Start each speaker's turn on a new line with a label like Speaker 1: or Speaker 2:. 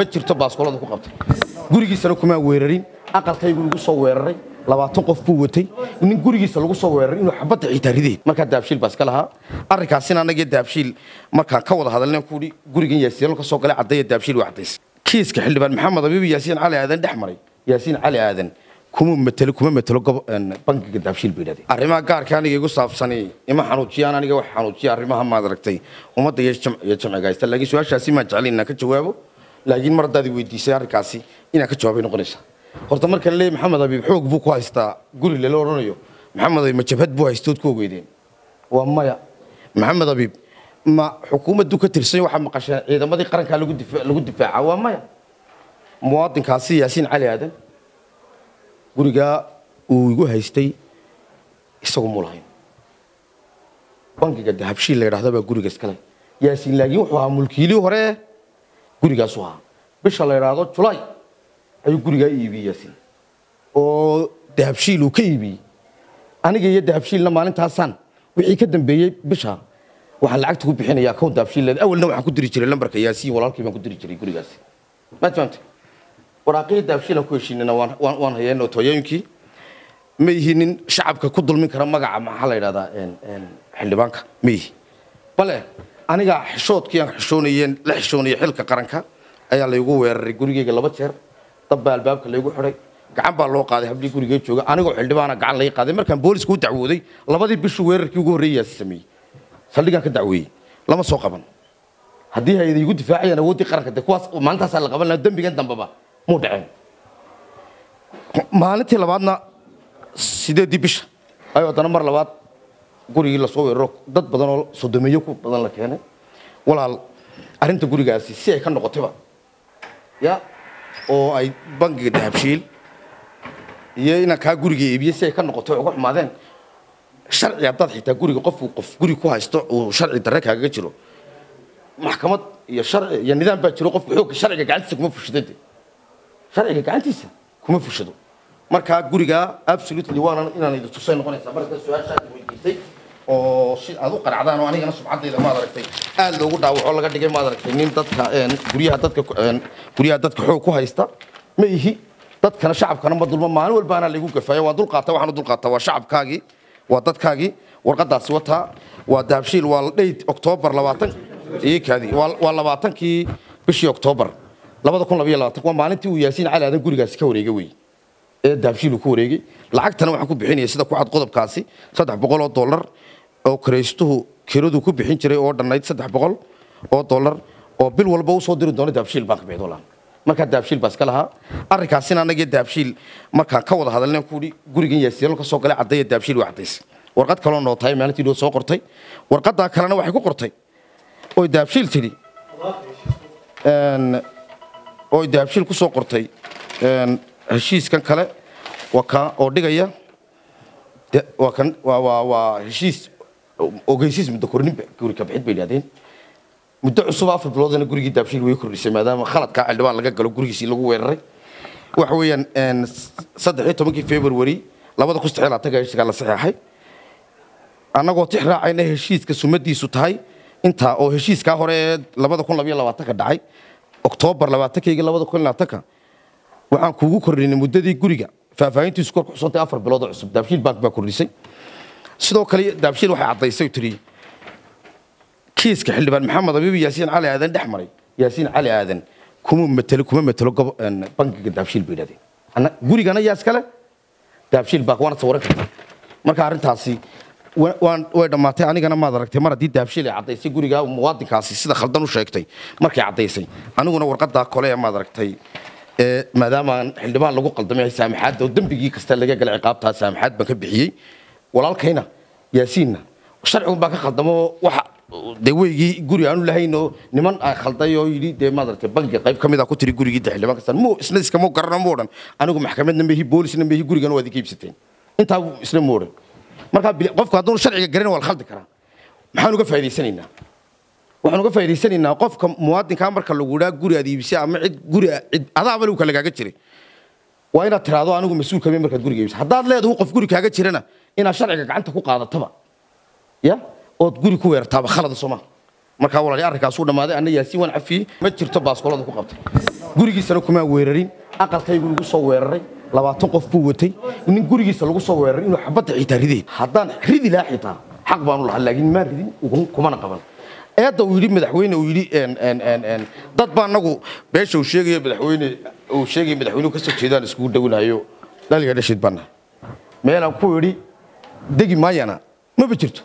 Speaker 1: ma jirto baaskoolada ku qabtay. Gurigiisana kumaa weerarin. Aqalkaygu igu soo weeraray. Labaatan qof buu watay. Nin gurigiisa lagu soo weeraray inuu xabadda xitaa rideed markaa daabshiil baa iska lahaa. Arrinkaasina anagii daabshiil. Markaan ka wada hadalnay kuuhi gurigan yaasiin ka soo galay caddeeya daabshiil waa caddays. Kiiska xildhibaan maxamed abiib yaasiin cali aadan dhex maray. Yaasiin cali aadan kuma matelo kuma matelo bankiga daabshiil bay yidhahdeen arrimaha gaarka aniga igu saabsani ima xanuujiyaan aniga wax xanuujiya arrimaha maad aragtay. Ummadda iyo jamciga haysta laakiin su'aashaasi maan jeclayn inaan ka jawaabo laakiin mar haddaad weydiisay arrinkaasi inaan ka jawaabay noqonaysaa horta marka leeyahy maxamed abiib xoog buu ku haystaa guri lala odhanayo maxamed abiib ma jabhad buu haystood ku ogeydeen? Waa maya. Maxamed abiib ma xukuumaddu ka tirsan waxaa maqasheen ciidamadii qarankaa lagu difaaca? Waa maya. Muwaadinkaasi yaasiin cali aadan gurigaa uu igu haystay isagu mu lahayn bankiga dahabshiil la yidhahda baa guriga iskale yaasiin laakiin wuxuu ahaa mulkiilii hore gurigaasu ahaa bisha la yidhaahdo julaay ayuu gurigaa iibiyey yaasiin oo dahabshiil uu ka iibiyey. Aniga iyo dahabshiilna maalintaasaan wixii ka dambeeyey bisha waxaan lacagta ku bixinaya account dahabshiil awalna waxaan ku diri jiray lambarka yaasiin walaalkii baan ku diri jiray gurigaasi maad fahamtay waraaqihii daabshiilan ku heshiinana waan hayeen tooyooyinkii. Ma yihi nin shacabka ku dulmin kara magaca maxaa la yidhahdaa xildhibaanka? Ma yihi bale aniga xishoodkii aan xishoonayeen la xishoonaya xilka qaranka ayaa laygu weeraray gurigeyga laba jeer. Dab baa albaabka laygu xidhay. Gacan baa loo qaaday habdhii gurigee jooga. Anigoo xildhibaana gacan lay qaaday. Markaan booliska u dacwooday labadii bishuu weerarkii ugu horreeyay yaasi sameeyey. Saldhigaan ka dacweeyey lama soo qaban. Haddii hay igu difaacayaan awooddii qaranka de kuwaas maalintaasaa la qaban lahaa dembigan dambaba muu dhaceen. Maalintii labaadna sideeddii bisha. Ayuu haddana mar labaad gurigii la soo weeraro dad badan oo sodomeeyo ku badan la keenay. Walaal arrinta gurigaasi si ay ka noqotayba ya oo ay bankiga dahabshiil iyo inaan kaa guriga iibiye si ay ka noqotay uga xumaadeen sharci haddaad xitaa guriga qofku qof guri ku haysto uu sharci darre kaagaga jiro. Maxkamad iyo sharci iyo nidaam baa jiro qofku xoogga sharciga gacantiisa kuma fushado de sharciga gacantiisa kuma fushado. Markaa gurigaa absolutely waana inaan idin tusay noqonaysaa marka su'aashaad weydiisay oo si aad u qanacdaan oo anigana subcadayda maad aragtay. Aad loogu dhaawaco laga dhigay maad aragtay nin dadka guryaha dadka guryaha dadka xoog ku haysta. Ma ihi dadkana shacabkana ma dulma maalin walbaana laygu gafaaya waan dulqaata waxaan u dulqaata waa shacabkaagii waa dadkaagii warqadaasi wataa waa dahabshiil waa dheyd oktoobar labaatan iyo kaadii waa labaatankii bishii oktoobar labada kun labayo labaatan waa maalintii uu yaasiin cali aadan gurigaasi ka wareegay wey ee dahabshiil uu ka wareegay. Lacagtana waxaan ku bixinaya sida ku cad qodobkaasi saddex boqol oo dollar oo kiraystuhu kiradu ku bixin jiray oo dhannayd saddex boqol oo dollar oo bil walba u soo diri doono dahabshiil bank beedolan markaa dahabshiil baa iska lahaa. Arrinkaasina anagii dahabshiil markaan ka wada hadalnay kuuhi gurigan yaasiin ka soo galay caddeeya dahabshiil waa caddays. Warqad kaloo noo tahay maalintii dhoo soo qortay. Warqadaa kalena waxay ku qortay. Oy dahabshiil tidhi. Oy dahabshiil ku soo qortay. Heshiiskan kale waa ka oo dhigaya. Waa kan waa waa waa heshiis ogeysiis muddo kornin guri ka bixid bay yidhahdeen muddo cusub afar biloodana gurigii daabshiil way kordhisay maadaama khaladkaa xildhibaan laga galo gurigiisii lagu weeraray. Waxa weeyaan saddex iyo tobankii february labada kun saddex labaatanka heshiiskaa la saxeexay. Annagoo tix raacayna heshiiska sumadiisu tahay intaa oo heshiiskaa hore labada kun labayo labaatanka dhacay oktoobar labaatankayga labada kun labaatanka waxaan kuugu kordhinay muddadii guriga. Faahfaahintiisu kor ku xusantay afar bilood oo cusub daabshiil bank baa kordhisay sidoo kale daabshiil waxay caddaysay tiri kiiska xildhibaan maxamed abiib yaasiin cali aadan dhex maray. Yaasiin cali aadan kuma matelo kuma matelo bankiga daabshiil bay yidhahdeen gurigana yaa iskale? Daabshiil bank waana sawaran kartaa marka arrintaasi waan way dhammaatay anigana maad aragtay mar haddii daabshiil ay caddaysay guriga muwaadinkaasi sida khaldan u sheegtay markay caddaysay aniguna warqadaa kole maad aragtay maadaama aan xildhibaan lagu qaldamay saamaxaadda oo dembigii kasta laga galay ciqaabtaa saamaxaad baan ka bixiyey walaalkayna yaasiinna. Sharcigun baa ka khaldamo waxa dee weygii guri aanu lahayn oo niman khalday oo yidhi dee maad aragtay bankiga qayb ka mid a ku tiri gurigii de xildhibaan kasta mu isna iskama garana mu odhan. Anigu maxkamadna mehi boolisna mehi gurigana waad iga iibsateen intaa isna mu odhan. Markaa qofku hadduunu sharciga garan waa la khaldi karaa. Maxaan uga faa'idaysanaynaa? Waxaan uga faa'idaysanaynaa qofka muwaadinkaa marka lagu idhaa guri aad iibisay ama cid guri cid adaaba lagu kalagaaga jiray. Waa inaad tiraahdo anigu mas'uul markaad guriga iibisay. Haddaad leedahu qof guri kaaga jirana inaad sharciga gacanta ku qaadataba ya? Ood guri ku weerartaaba khalada sooma markaa walaali arrinkaasuu dhammaaday anna yaasiin waan cafiyey ma jirto baaskolada ku qabtay gurigiisana kumaa weerarin aqalkaygu lagu soo weeraray labaatan qof buu watay nin gurigiisa lagu soo weeraray inuu xabadda xitaa riday haddaan ridi lahaa xitaa xaq baanu lahaa laakiin maan ridin kumana qaban. Eedda uu yidhi madaxweyne uu yidhi dad baa anagu beesha uu sheegaya madaxweyne uu sheegaya madaxweynuhu ka soo jeedaan iskugu dhownayo dhaliga dhashid baana meelaan ku yidhi degi maayana maba jirto